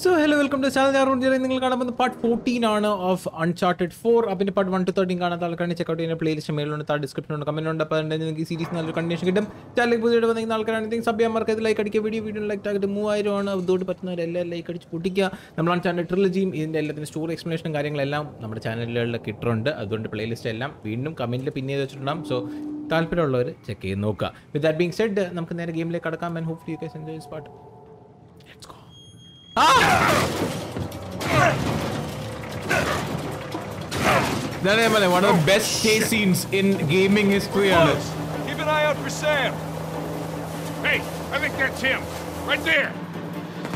So hello welcome to channel ഞാൻ road നിങ്ങൾ കാണുമ്പോൾ പാർട്ട് ഫോർട്ടീൻ ആണ് ഓഫ് അൺചാർട്ടഡ് ഫോർ അപ്പം പാർട്ട് വൺ ടു തേർട്ടീൻ കാണാൻ ആൾക്കാരെ ചെക്കൗട്ട് ചെയ്യുന്ന പ്ലേലിസ്റ്റ് മേലുണ്ട് താഴെ ഡിസ്ക്രിപ്ഷൻ ഉണ്ട് കമന്റ് ഉണ്ട്. അപ്പോൾ നിങ്ങൾക്ക് ഈ സീരീസ് നല്ലൊരു കണ്ടീഷൻ കിട്ടും. ചാനലിൽ പുതിയ വന്നിരിക്കുന്ന ആൾക്കാരാണെങ്കിൽ സബ് ചെയ്യാൻ മറക്കരുത്. ലൈക്ക് അടിക്കുക വീഡിയോ വീഡിയോ ലൈക്ക് ആക്കിയിട്ട് മൂവായിരം ആണ്. അതുകൊണ്ട് പറ്റുന്നവരെല്ലാം ലൈക്ക് അടിച്ച് പൊട്ടിക്കുക. നമ്മളാണ് ചാനൽ ട്രിലജിയും ഇതിന്റെ എല്ലാത്തിന്റെ സ്റ്റോറി എക്സ്പ്ലനേഷനും കാര്യങ്ങളെല്ലാം നമ്മുടെ ചാനലുകളിലൊക്കെ ഇട്ടിട്ടുണ്ട്. അതുകൊണ്ട് പ്ലേലിസ്റ്റ് എല്ലാം വീണ്ടും കമന്റിൽ പിന്നെ ചെയ്ത് വെച്ചിട്ടുണ്ടാകും സോ താല്പര്യമുള്ളവർ ചെക്ക് ചെയ്ത് നോക്കുക. വിത്ത് ദാറ്റ് ബീങ് സെഡ് നമുക്ക് നേരെ ഗെയിമിലേക്ക് കടക്കാം and hope you K enjoy part That one of the oh, best chase scenes in gaming history on it. Keep an eye out for Sam. Hey, I think that's him. Right there.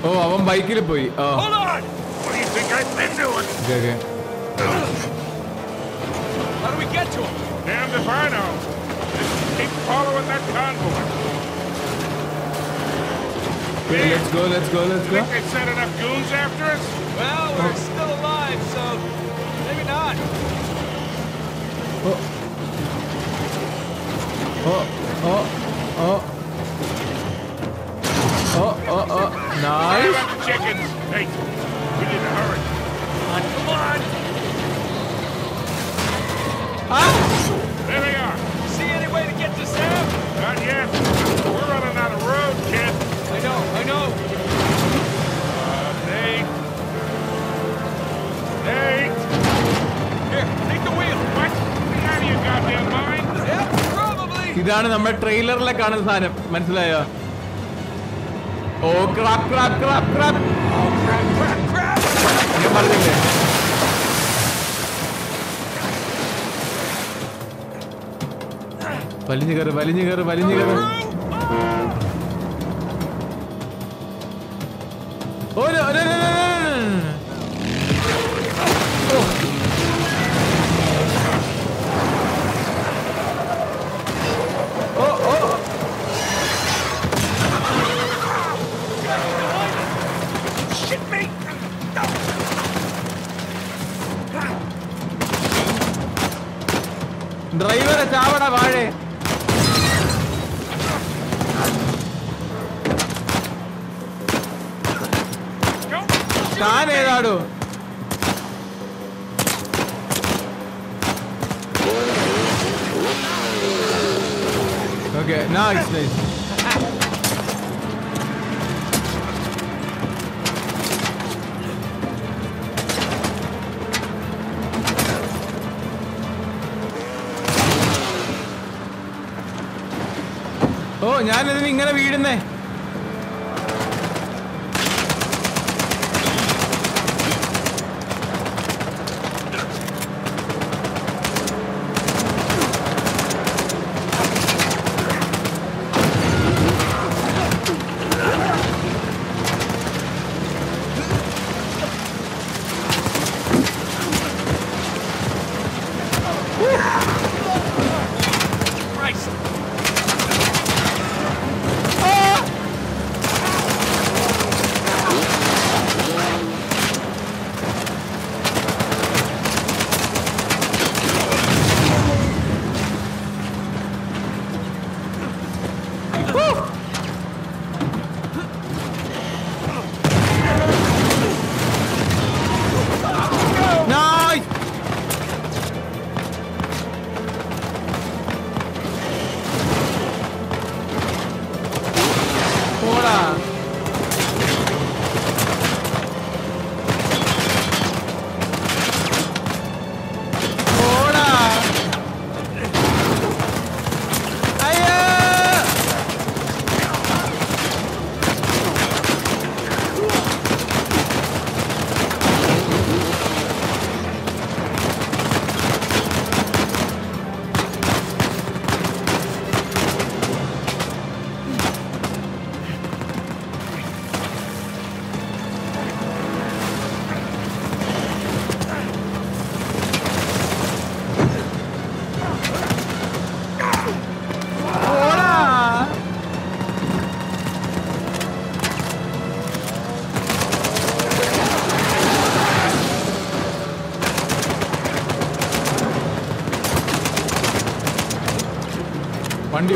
Oh, I'm bike it boy. Hold on. What do you think I've been doing? Okay, okay. How do we get to him? Damn if I know. Just keep following that convoy. Let's go, let's go, let's go. Think they sent enough goons after us? Well, we're oh. still alive, so maybe not. Oh. Oh, oh, oh. Oh, oh, oh. Nice. Chickens. Hey, we need to hurry. Come on, come on. Ah! There they are. See any way to get to Sam? Not yet. We're running out of road, kid. Know, I know. Uh, take the wheel. Mind. Probably. ഇതാണ് നമ്മുടെ ട്രെയിലറിലെ കാണുന്ന സാധനം മനസ്സിലായോ ഓ ക്രാപ് ക്രാപ് ക്രാപ് ക്രാപ് പറഞ്ഞില്ലേ വലിഞ്ഞു കയറ് വലിഞ്ഞു കയറ് വലിഞ്ഞു കയറ് Oh non, non, non, non, non. Oh. Oh, oh. Shit me. No. Driver, chawada, vaade. Nice nice ഓ ഞാനിതിന് ഇങ്ങനെ വീഴുന്നേ.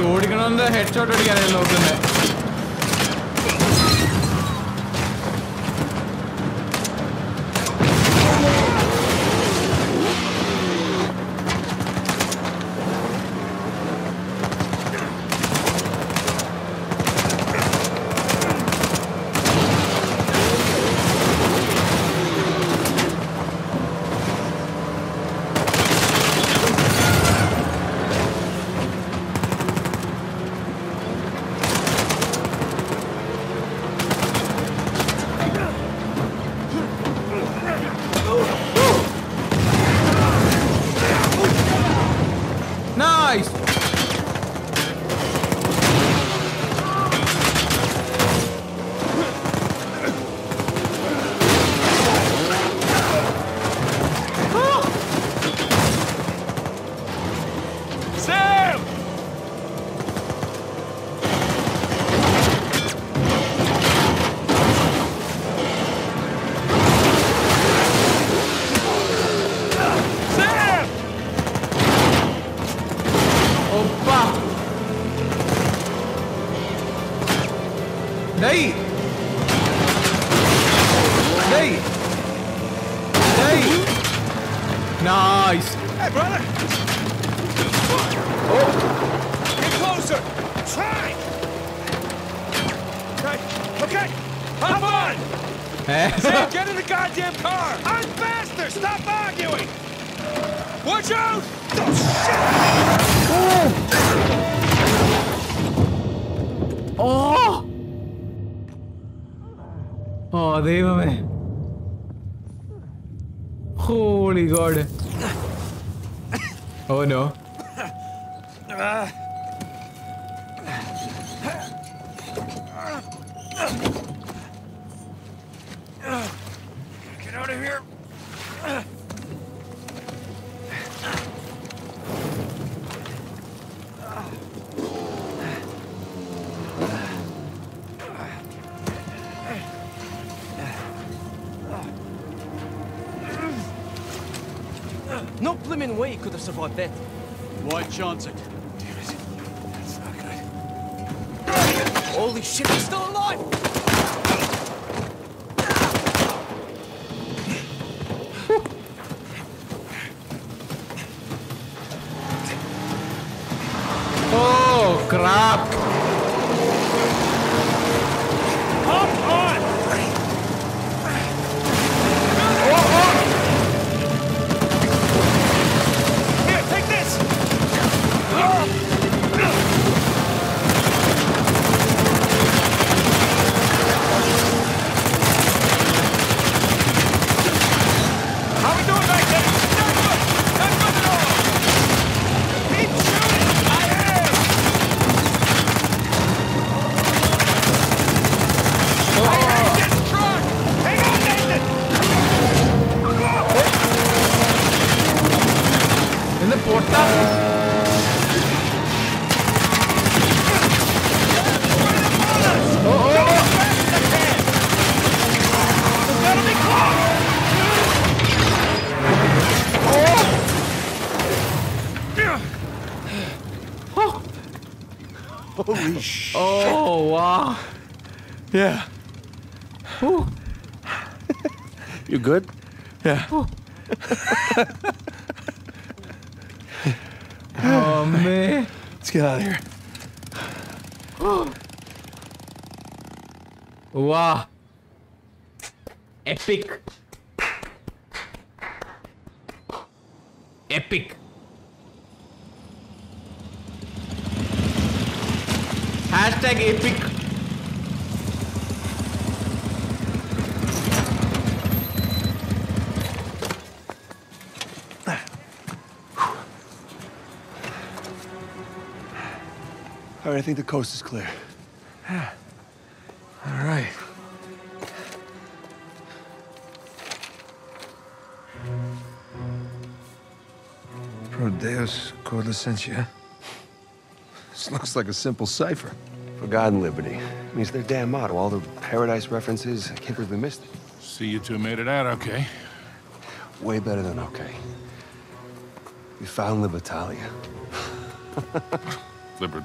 ഓടിക്കണമെന്ന് ഹെഡ് ഷോട്ട് അടിക്കാനല്ലോ നോക്കുന്നത്. Watch oh, out! Oh, oh! Oh, Devame. Holy God. Oh no. Shit, he's still alive! Oh crap! Yeah. Whew. You good? Yeah. Oh man! Let's get out of here. Wow! Epic! Epic! Hashtag epic! All right, I think the coast is clear. Yeah. All right. Pro Deus Prodeus Codlicentia. This looks like a simple cipher. For God and liberty. means their damn motto. All the paradise references. I can't believe we missed it. See you two made it out okay. Way better than okay. We found Libertalia. Liber,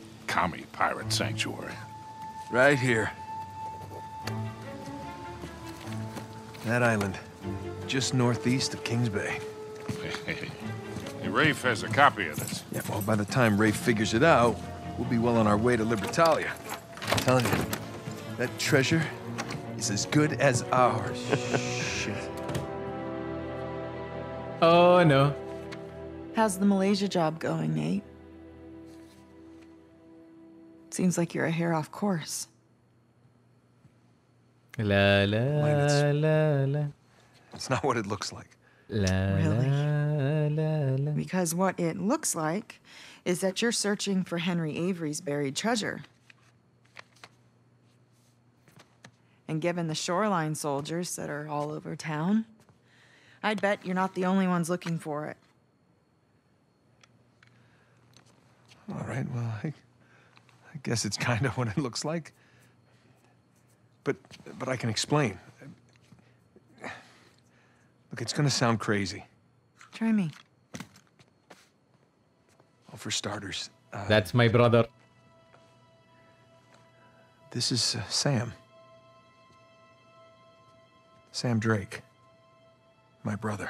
commie pirate sanctuary? Right here. That island, just northeast of Kings Bay. Hey, Rafe has a copy of this. Yeah, well, by the time Rafe figures it out, we'll be well on our way to Libertalia. I'm telling you, that treasure is as good as ours. Shit. Oh no! How's the Malaysia job going, Nate? Seems like you're a hair off course. La la it's- la la It's not what it looks like. la Really? la la la. Because what it looks like is that you're searching for Henry Avery's buried treasure. And given the shoreline soldiers that are all over town, I'd bet you're not the only ones looking for it. All right, well, I, I guess it's kind of what it looks like. But, but I can explain. Look, it's gonna sound crazy. Try me. Well, for starters, uh, That's my brother. this is uh, Sam. Sam Drake. My brother.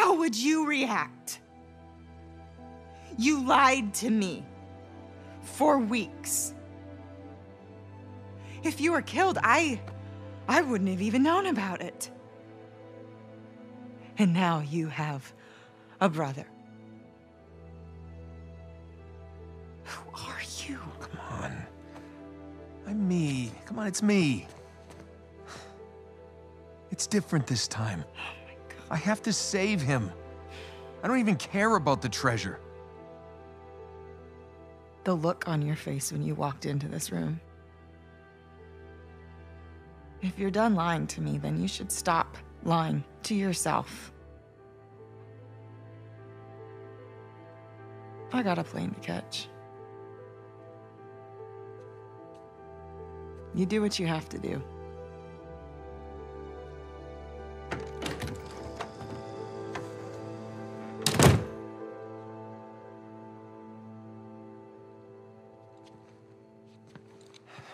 How would you react? You lied to me for weeks. If you were killed, I I wouldn't have even known about it. And now you have a brother. Who are you? Come on. I'm me. Come on, it's me. It's different this time. I have to save him. I don't even care about the treasure. The look on your face when you walked into this room. If you're done lying to me, then you should stop lying to yourself. I got a plane to catch. You do what you have to do.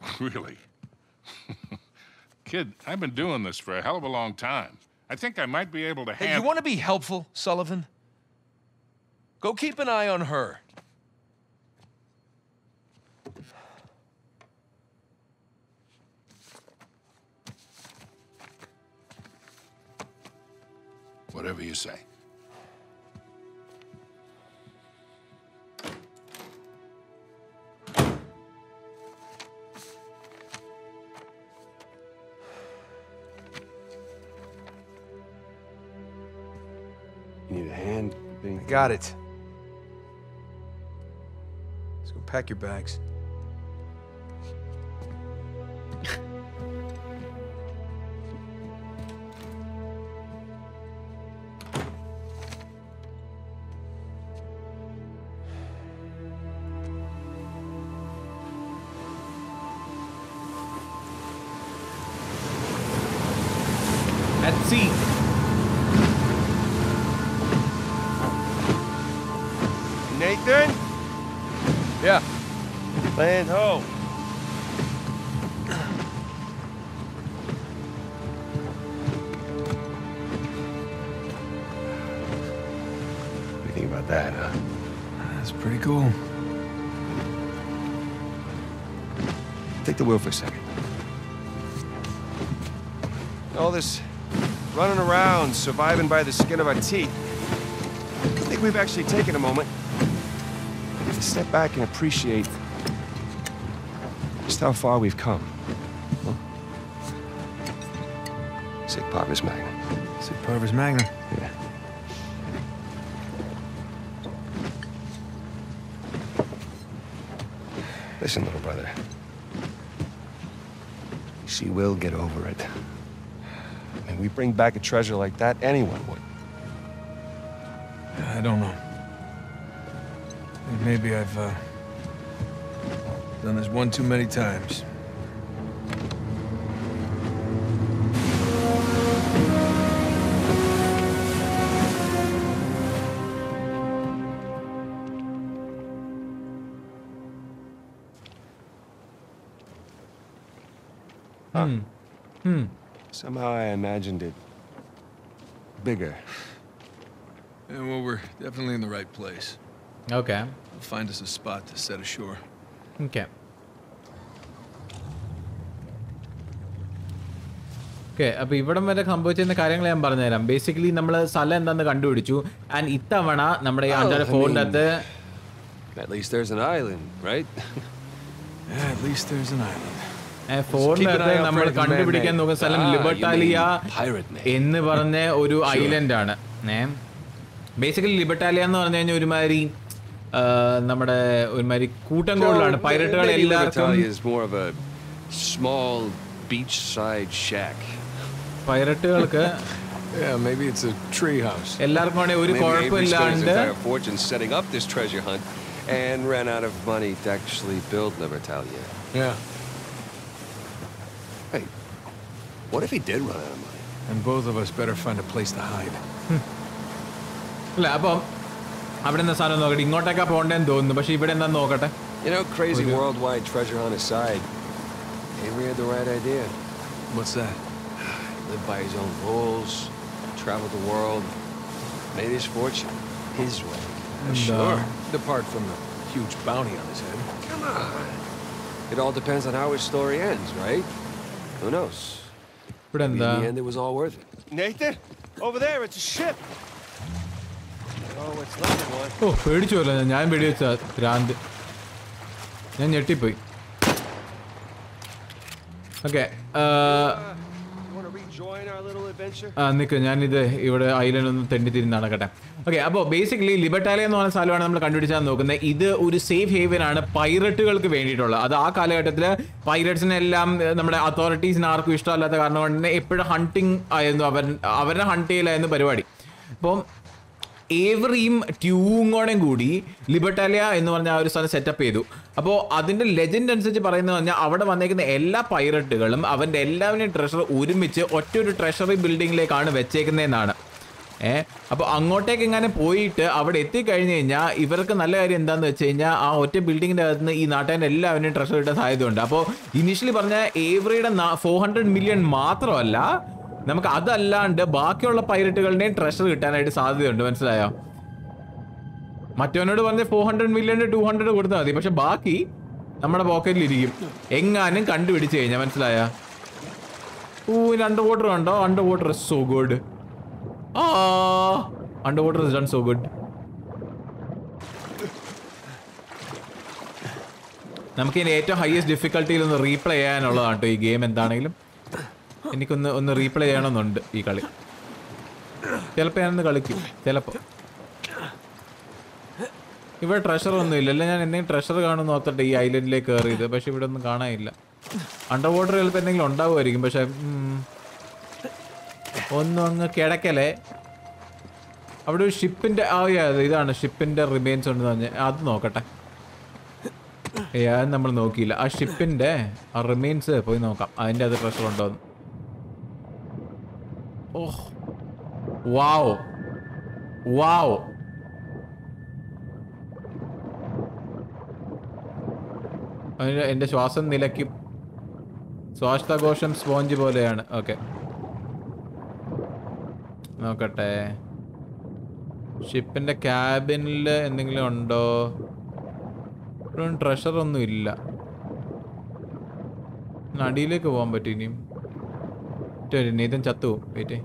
really? Kid, I've been doing this for a hell of a long time. I think I might be able to Hey, you want to be helpful, Sullivan? Go keep an eye on her. Whatever you say. You need a hand being. I got it. Let's go pack your bags. Think about that, huh? That's pretty cool. Take the wheel for a second. All this running around, surviving by the skin of our teeth. I think we've actually taken a moment to step back and appreciate just how far we've come. Huh? Sic Parvis Magnum. Sic Parvis Magnum. Listen, little brother. She will get over it. I mean, we bring back a treasure like that, anyone would. I don't know. Maybe I've uh, done this one too many times. Hmm. Hmm. Somehow I imagined it bigger. Yeah, well, we're definitely in the right place. Okay We'll find us a spot to set ashore. Okay okay അപ്പൊ ഇവിടം വരെ സംഭവിച്ചിരുന്ന കാര്യങ്ങൾ ഞാൻ പറഞ്ഞുതരാം basically നമ്മൾ സ്ഥലം എന്താന്ന് കണ്ടുപിടിച്ചു ആൻഡ് ഇത്തവണ നമ്മുടെ ഈ Oh, അഞ്ചാറ് I ഫോണിൻ്റെ mean- അകത്ത് At least there's an island, right? Yeah, at least there's an island. ഫോറിനെ നമ്മൾ കണ്ടുപിടിക്കാൻ നോക്കുന്ന സ്ഥലം ലിബർട്ടാലിയ എന്ന് പറഞ്ഞ ഒരു ഐലൻഡ് ആണ്. ഏ? ബേസിക്കലി ലിബർട്ടാലിയ എന്ന് പറഞ്ഞു കഴിഞ്ഞാൽ ഒരുമാതിരി നമ്മുടെ ഒരുമാതിരി കൂട്ടം കൂടുതലാണ് പൈലറ്റുകൾ എല്ലാവർക്കും പൈലറ്റുകൾക്ക് എല്ലാവർക്കും ഒരു കുഴപ്പമില്ലാണ്ട് And ran out of money to actually build Libertalia. Yeah. Hey, what if he did run out of money? And both of us better find a place to hide. You know, crazy worldwide treasure on his side. Avery had the right idea. What's that? Lived by his own rules, traveled the world, made his fortune his way. Uh, sure. Apart from the huge bounty on his head. Come on. It all depends on how his story ends, right? Who knows? Maybe in the end, it was all worth it. Nathan, over there, it's a ship. Oh, it's not one. ഓ പേടിച്ചു പോലെ ഞാൻ വെടിവെച്ച ഭ്രാന്ത് ഞാൻ ഞെട്ടിപ്പോയി okay നിൽക്ക് ഞാനിത് ഇവിടെ island ഒന്ന് തെണ്ടി തിരിഞ്ഞ് നടക്കട്ടെ. ഓക്കെ അപ്പോൾ ബേസിക്കലി ലിബർട്ടാലിയ എന്ന് പറഞ്ഞ സ്ഥലമാണ് നമ്മൾ കണ്ടുപിടിച്ചാൽ നോക്കുന്നത്. ഇത് ഒരു സേഫ് ഹേവൻ ആണ് പൈററ്റുകൾക്ക് വേണ്ടിയിട്ടുള്ളത്. അത് ആ കാലഘട്ടത്തിൽ പൈററ്റ്സിനെല്ലാം നമ്മുടെ അതോറിറ്റീസിന് ആർക്കും ഇഷ്ടമല്ലാത്ത കാരണം കൊണ്ട് തന്നെ എപ്പോഴും ഹണ്ടിങ് ആയിരുന്നു അവർ അവരുടെ ഹണ്ട് ചെയ്യലായിരുന്നു പരിപാടി. അപ്പം ഏവറിയും ട്യൂങ്ങോടെയും കൂടി ലിബർട്ടാലിയ എന്ന് പറഞ്ഞ ആ ഒരു സ്ഥലം സെറ്റപ്പ് ചെയ്തു. അപ്പോൾ അതിന്റെ ലെജൻഡ് അനുസരിച്ച് പറയുന്നത് പറഞ്ഞാൽ അവിടെ വന്നേക്കുന്ന എല്ലാ പൈററ്റുകളും അവന്റെ എല്ലാവരുടെയും ട്രഷർ ഒരുമിച്ച് ഒറ്റ ഒരു ട്രഷറി ബിൽഡിങ്ങിലേക്കാണ് വെച്ചേക്കുന്നതെന്നാണ്. ഏ? അപ്പോൾ അങ്ങോട്ടേക്ക് ഇങ്ങനെ പോയിട്ട് അവിടെ എത്തിക്കഴിഞ്ഞ് കഴിഞ്ഞാൽ ഇവർക്ക് നല്ല കാര്യം എന്താന്ന് വെച്ച് കഴിഞ്ഞാൽ ആ ഒറ്റ ബിൽഡിങ്ങിന്റെ അകത്ത് നിന്ന് ഈ നാട്ടുകാരുടെ എല്ലാവരും ട്രഷർ കിട്ടാൻ സാധ്യതയുണ്ട്. അപ്പോൾ ഇനിഷ്യലി പറഞ്ഞാൽ ഏവറിയുടെ ഫോർ ഹൺഡ്രഡ് മില്യൺ മാത്രമല്ല നമുക്ക് അതല്ലാണ്ട് ബാക്കിയുള്ള പൈററ്റുകളുടെയും ട്രഷർ കിട്ടാനായിട്ട് സാധ്യതയുണ്ട്. മനസ്സിലായോ? മറ്റവനോട് പറഞ്ഞ four hundred million two hundred കൊടുത്താൽ മതി. പക്ഷെ ബാക്കി നമ്മുടെ പോക്കറ്റിൽ ഇരിക്കും. എങ്ങാനും കണ്ടുപിടിച്ച് കഴിഞ്ഞാൽ മനസ്സിലായ? ഓ അണ്ടർ വാട്ടർ കണ്ടോ? Under water is so good ah under water is done so good നമുക്ക് ഇനി ഏറ്റവും ഹയസ്റ്റ് ഡിഫിക്കൽട്ടിയിൽ ഒന്ന് റീപ്ലേ ചെയ്യാനുള്ളതാണ് കേട്ടോ ഈ ഗെയിം എന്താണെങ്കിലും. എനിക്കൊന്ന് ഒന്ന് റീപ്ലേ ചെയ്യണമെന്നുണ്ട് ഈ കളി. ചിലപ്പോൾ ഞാനൊന്ന് കളിക്കും. ചിലപ്പോൾ ഇവിടെ ട്രഷർ ഒന്നും ഇല്ല അല്ല ഞാൻ എന്തെങ്കിലും ട്രഷർ കാണുമെന്ന് ഓർത്തിട്ട് ഈ ഐലൻഡിലേക്ക് കയറിയത്. പക്ഷെ ഇവിടെ ഒന്നും കാണാനില്ല. അണ്ടർ വാട്ടർ ചിലപ്പോൾ എന്തെങ്കിലും ഉണ്ടാവുമായിരിക്കും. പക്ഷെ ഒന്നും അങ്ങ് കിടക്കലേ. അവിടെ ഒരു ഷിപ്പിന്റെ ആ ഇതാണ്. ഷിപ്പിന്റെ റിമെയിൻസ് ഉണ്ടെന്ന് പറഞ്ഞ. അത് നോക്കട്ടെ. ഏ നമ്മൾ നോക്കിയില്ല. ആ ഷിപ്പിന്റെ ആ റിമെയിൻസ് പോയി നോക്കാം. അതിന്റെ അത് പ്രഷർ ഉണ്ടോന്ന് ഓഹ്. വാവോ വാവ് എന്റെ ശ്വാസം നിലയ്ക്കും. ശ്വാസകോശം സ്പോഞ്ച് പോലെയാണ്. ഓക്കെ. നോക്കട്ടെ. ഷിപ്പിന്റെ ക്യാബിനിൽ എന്തെങ്കിലും ഉണ്ടോ? ഇപ്പോഴും ട്രഷർ ഒന്നും ഇല്ല അടിയിലേക്ക് പോകാൻ പറ്റും ഇനിയും. നീതൻ ചത്തു wait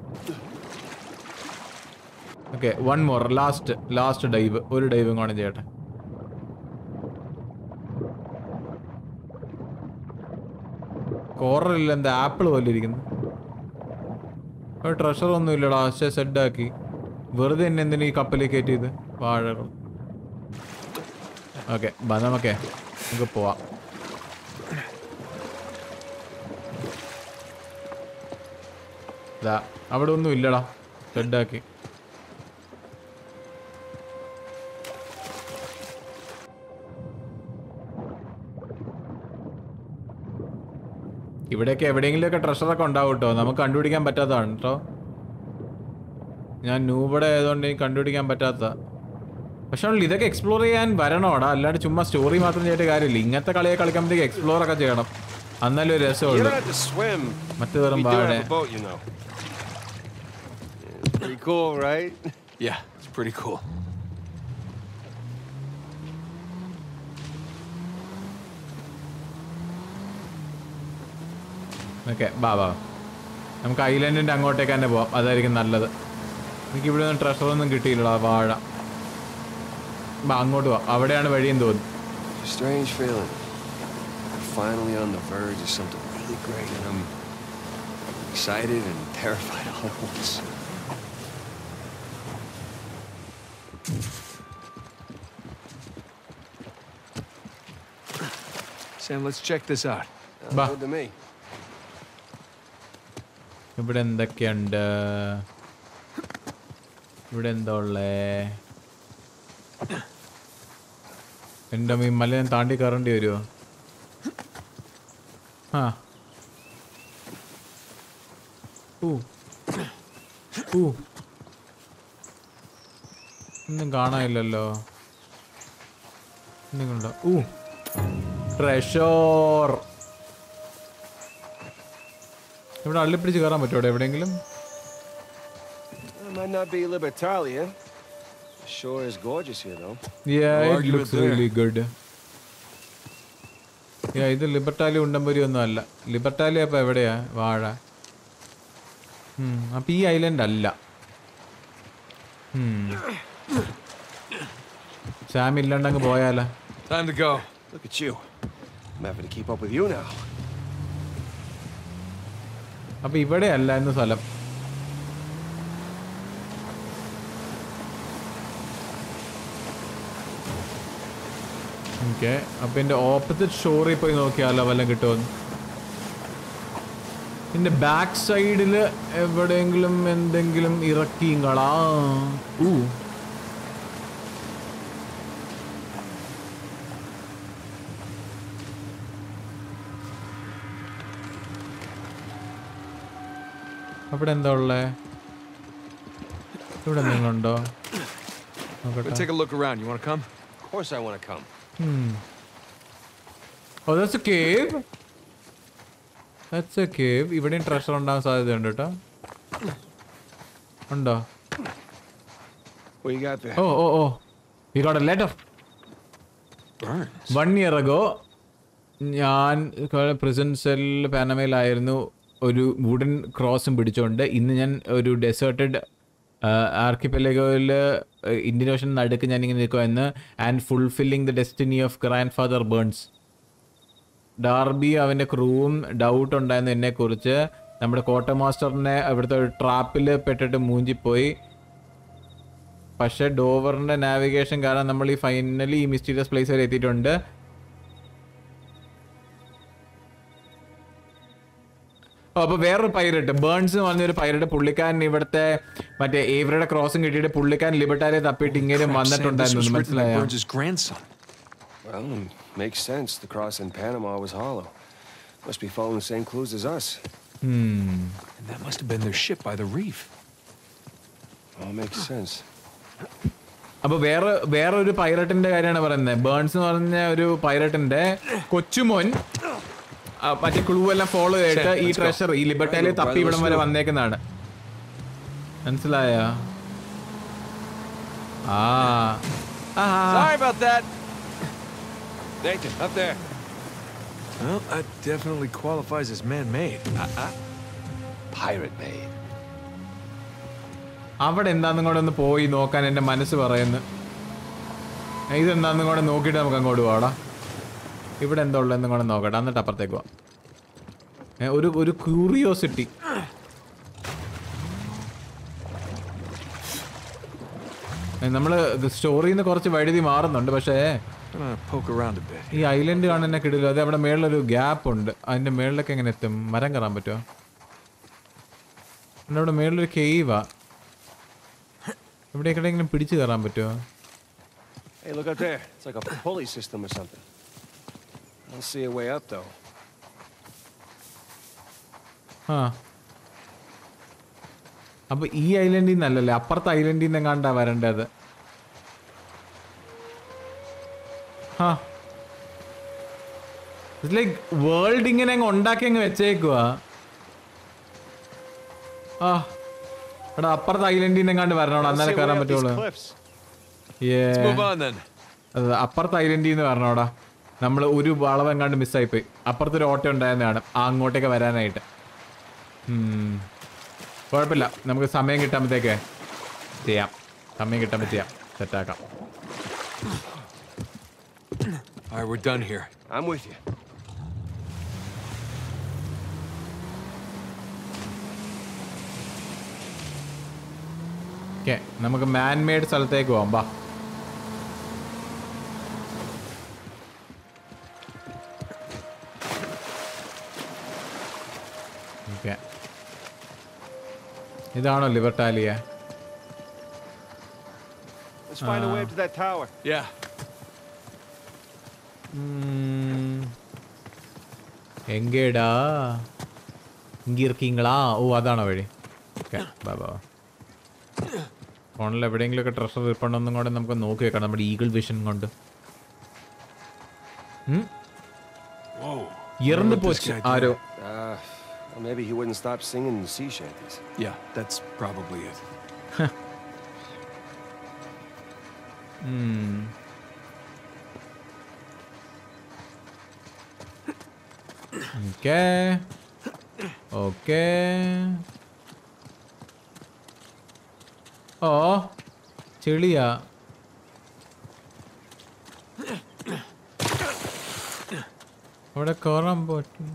okay one more last last dive ഒരു ഡൈവും കാണും ചെയ്യട്ടെ. കോറലില്ല എന്താ ആപ്പിൾ പോലെ ഇരിക്കുന്നു. ട്രഷർ ഒന്നും ഇല്ലടാ പക്ഷെ സെഡാക്കി വെറുതെ എന്നെ എന്തിനു ഈ കപ്പലിൽ കയറ്റിയത്? വാഴകൾ. ഓക്കെ ബാ നമുക്കേ നമുക്ക് പോവാം. അവിടെ ഒന്നും ഇല്ലടാ സെഡാക്കി ഇവിടെയൊക്കെ എവിടെയെങ്കിലുമൊക്കെ ട്രഷറൊക്കെ ഉണ്ടാവും കേട്ടോ നമുക്ക് കണ്ടുപിടിക്കാൻ പറ്റാത്തതാണ് കേട്ടോ ഞാൻ നൂബടെ ആയതുകൊണ്ട് എനിക്ക് കണ്ടുപിടിക്കാൻ പറ്റാത്ത പക്ഷെ ഉള്ളു ഇതൊക്കെ എക്സ്പ്ലോർ ചെയ്യാൻ വരണോടാ അല്ലാണ്ട് ചുമ്മാ സ്റ്റോറി മാത്രം ചെയ്തിട്ട് കാര്യമില്ല ഇങ്ങനത്തെ കളിയെ കളിക്കുമ്പോഴത്തേക്ക് എക്സ്പ്ലോർ ഒക്കെ ചെയ്യണം എന്നാലും ഒരു രസമുള്ളൂ. മറ്റു തരം പാടെ. Pretty cool, right? Yeah, it's pretty cool. Okay ബാ ബാ നമുക്ക് ഐലൻഡിന്റെ അങ്ങോട്ടേക്ക് തന്നെ പോവാം അതായിരിക്കും നല്ലത് എനിക്ക് ഇവിടെ നിന്ന് ട്രഷറൊന്നും കിട്ടിയില്ല വാഴ ബാ അങ്ങോട്ട് പോവാം അവിടെയാണ് വഴിയും തോന്നുന്നു strange feeling. We're finally on the verge of something really great, and I'm excited and terrified all at once. Sam, let's check this out. Uh, good to me. ഇവിടെ എന്തൊക്കെയുണ്ട്? ഇവിടെ എന്താ ഉള്ളേ? എന്റെ ഈ മല ഞാൻ താണ്ടി കയറേണ്ടി വരുമോ ആ. ഊ. ഊ. ഒന്നും കാണാനില്ലല്ലോ. എന്തെങ്കിലും ഉണ്ടോ? ഊ. ട്രഷോർ. ഇവിടെ അള്ളിപ്പിടിച്ച് കയറാൻ പറ്റുമോ എവിടെയെങ്കിലും might not be Libertalia. The shore is gorgeous here, though. Yeah, it looks really good. Yeah, ഇത് ലിബർട്ടാലി ഉണ്ടംപൊരി ഒന്നും അല്ല ലിബർട്ടാലി അപ്പൊ എവിടെയാ വാഴ അപ്പൊ ഈ ഐലൻഡ് അല്ല. സാം ഇല്ലാണ്ടങ്ങ് പോയാലോ Time to go. Look at you. I'm having to keep up with you now. അപ്പൊ ഇവിടെ അല്ല എന്ന സ്ഥലം. ഓക്കെ. അപ്പൊ എന്റെ ഓപ്പോസിറ്റ് ഷോറിൽ പോയി നോക്കിയാലോ വല്ലതും കിട്ടുമെന്ന് എന്റെ ബാക്ക് സൈഡിൽ എവിടെയെങ്കിലും എന്തെങ്കിലും ഇറക്കിങ്ങളാ ഊ. അവിടെ എന്താ ഉള്ളേ? ഇവിടെ എന്തെങ്കിലും ഉണ്ടോ Let's നോക്കട്ടെ. Take a look around. You want to come? Of course I want to come. Oh that's a cave that's a cave ഇവിടെയും ട്രഷർ ഉണ്ടാകാൻ സാധ്യതയുണ്ട് കേട്ടോ. ഉണ്ടോ? What you got there? Oh oh oh you got a letter Burns. One year ago ഞാൻ prison cell പാനമയിലായിരുന്നു ഒരു wooden ക്രോസും പിടിച്ചുകൊണ്ട് ഇന്ന് ഞാൻ ഒരു ഡെസേർട്ടഡ് ആർക്കിപ്പലഗോയിൽ ഇന്ത്യൻ ഓഷൻ നടുക്ക് ഞാൻ ഇങ്ങനെ നിൽക്കുമെന്ന് and fulfilling the destiny of grandfather Burns Darby അവന്റെ ക്രൂവും ഡൗട്ട് ഉണ്ടായിരുന്നു എന്നെക്കുറിച്ച്. നമ്മുടെ കോട്ട മാസ്റ്ററിനെ അവിടുത്തെ ഒരു ട്രാപ്പിൽ പെട്ടിട്ട് മൂഞ്ചിപ്പോയി. പക്ഷേ ഡോവറിന്റെ നാവിഗേഷൻ കാരണം നമ്മൾ ഈ ഫൈനലി ഈ മിസ്റ്റീരിയസ് പ്ലേസ് വരെ എത്തിയിട്ടുണ്ട്. അപ്പൊ വേറൊരു പൈറേറ്റ് ബേൺസ് എന്ന് പറഞ്ഞൊരു പൈറേറ്റ് പുള്ളിക്കാരൻ ഇവിടുത്തെ മറ്റേ ഏവരുടെ ക്രോസും കിട്ടിയിട്ട് പുള്ളിക്കാൻ ലിബർട്ടാരെ തപ്പിയിട്ട് ഇങ്ങനെ വന്നിട്ടുണ്ടായിരുന്നു മനസ്സിലായോ Must be following the clues as us. Hmm. And that must have been their ship by the reef. All makes sense. അപ്പൊ വേറെ വേറെ ഒരു പൈലറ്റിന്റെ കാര്യമാണ് പറയുന്നത് ബേൺസ് എന്ന് പറഞ്ഞ ഒരു പൈലറ്റിന്റെ കൊച്ചുമോൻ മറ്റേ ക്ലൂ എല്ലാം ഫോളോ ചെയ്തിട്ട് ഈ ട്രഷർ ഈ ലിബർട്ടയിൽ തപ്പി ഇവിടം വരെ. വന്നേക്കുന്നതാണ് മനസ്സിലായ ആ Sorry about that. Nathan, up there. Well, that definitely qualifies as man-made. Uh-uh. Pirate made. അവിടെ എന്താന്നും കൂടെ ഒന്ന് പോയി നോക്കാൻ എന്റെ മനസ്സ് പറയുന്നു ഇതെന്താന്നും കൂടെ നോക്കിയിട്ട് നമുക്ക് അങ്ങോട്ട് പോവാടാ ഇവിടെ എന്താ ഉള്ളതെന്നും കൂടെ നോക്കട്ടെ. എന്നിട്ട് അപ്പുറത്തേക്ക് പോവാം. ഒരു ഒരു ക്യൂറിയോസിറ്റി നമ്മൾ സ്റ്റോറിന്ന് നിന്ന് കുറച്ച് വഴുതി മാറുന്നുണ്ട്. പക്ഷേ. ഈ ഐലൻഡ് കാണുന്ന കിടില്ല അത് അവിടെ മേളിലൊരു ഗ്യാപ്പ് ഉണ്ട് അതിന്റെ മേളിലൊക്കെ എങ്ങനെ എത്തും? മരം കയറാൻ പറ്റുമോ പിന്നെ അവിടെ മേളിലൊരു കേവാ ഇവിടെ എവിടെയെങ്കിലും പിടിച്ചു കയറാൻ പറ്റുമോ Hey, look out there. It's like a pulley system or something. I don't see a way up, though. ആ. അപ്പൊ ഈ ഐലൻഡിൽ നിന്നല്ലല്ലേ? അപ്പുറത്തെ ഐലൻഡിൽ നിന്ന് കണ്ടാ വരേണ്ടത്? ആ ലൈക്ക് വേൾഡ് ഇങ്ങനെ അങ്ങ് ഉണ്ടാക്കി അങ്ങ് വെച്ചേക്കുക ആ. എടാ അപ്പുറത്തെ ഐലൻഡിൽ നിന്ന് കണ്ട് വരണോടാ? Way കയറാൻ പറ്റുള്ളൂ. അപ്പുറത്തെ ഐലൻഡിൽ നിന്ന് വരണോടാ. നമ്മൾ ഒരു വളവ് എങ്ങാണ്ട് മിസ്സായിപ്പോയി. അപ്പുറത്തെ ഒരു ഓട്ടോ ഉണ്ടായിരുന്നു കാണും ആ അങ്ങോട്ടേക്ക് വരാനായിട്ട്. കുഴപ്പമില്ല. നമുക്ക് സമയം കിട്ടുമ്പോഴത്തേക്ക് ചെയ്യാം. സമയം കിട്ടുമ്പോൾ ചെയ്യാം സെറ്റാക്കാം. All right, we're done here. I'm with you. Okay നമുക്ക് മാൻ മെയ്ഡ് സ്ഥലത്തേക്ക് പോകാം ബാ. ഇതാണോ ലിബർട്ടാലിയ? Let's find a way up to that tower. Yeah. എങ്കേടാ? ഇങ്കിർക്കിങ്ങളാ? ഓ അതാണോ വഴി. ബാബാ ഫോണിൽ എവിടെയെങ്കിലുമൊക്കെ ട്രഷർ ഇരിപ്പുണ്ടോന്നും കൂടെ നമുക്ക് നോക്കി വെക്കണം നമ്മുടെ ഈഗിൾ വിഷൻ കൊണ്ട്. ഇറന്ന് പോച്ച്. ആരോ? maybe he wouldn't stop singing sea shanties. Yeah, that's probably it. Okay okay ഓ ചെളിയാ അവിടെ കയറാൻ പറ്റും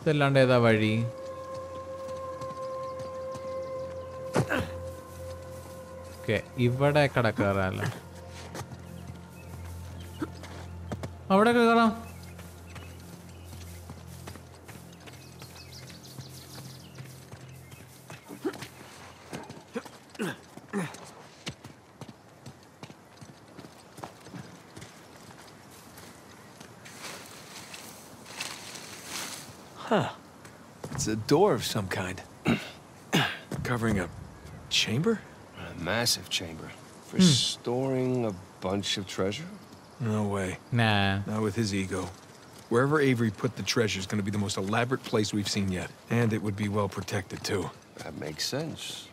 ഇതല്ലാണ്ട് ഏതാ വഴി? ഓക്കെ ഇവിടെ കട കിടക്കാറല്ല അവിടെ കയറാം It's a door of some kind. Covering a chamber? A massive chamber for hmm. storing a bunch of treasure. No way. Nah. Not with his ego. Wherever Avery put the treasure is going to be the most elaborate place we've seen yet. And it would be well protected, too. That makes sense.